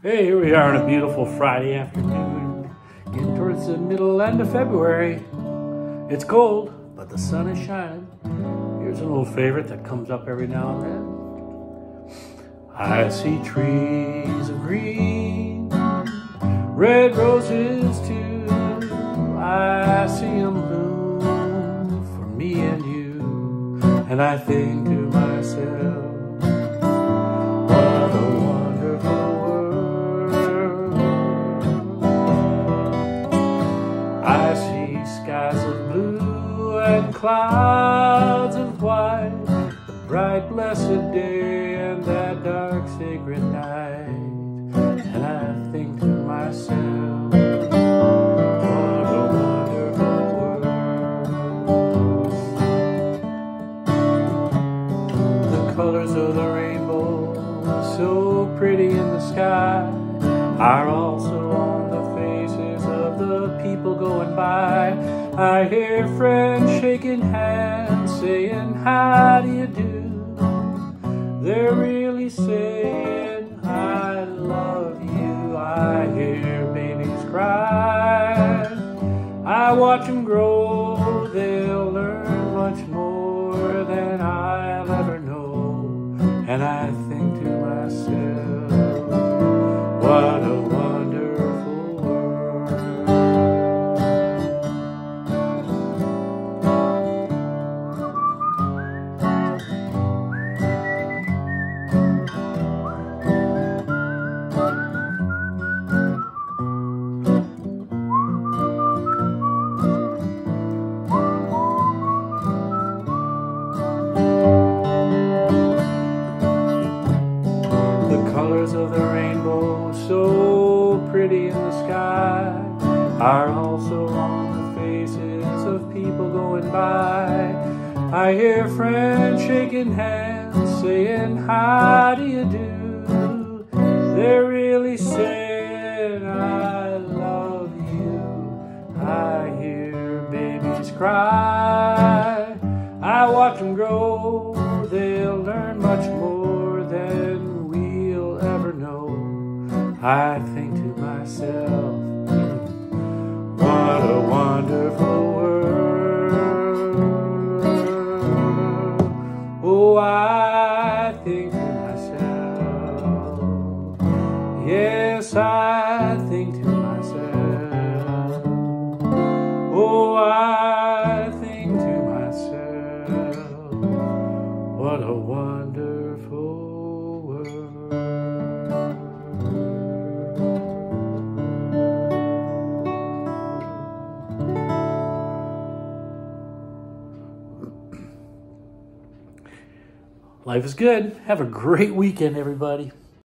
Hey, here we are on a beautiful Friday afternoon, getting towards the middle end of February. It's cold, but the sun is shining. Here's an old favorite that comes up every now and then. I see trees of green, red roses too. I see them bloom for me and you, and I think and clouds of white, the bright blessed day and that dark sacred night. And I think to myself, what a wonderful world. The colors of the rainbow, so pretty in the sky, are also I hear friends shaking hands, saying, How do you do? They're really saying, I love you. I hear babies cry. I watch them grow, they'll learn much more than I'll ever know. And I think to myself, what a wonderful in the sky, are also on the faces of people going by. I hear friends shaking hands, saying, How do you do? They're really saying, I love you. I hear babies cry. I watch them grow, they'll learn much more than we'll ever know. I myself, what a wonderful world. Oh, I think to myself, yes, I Life is good. Have a great weekend, everybody.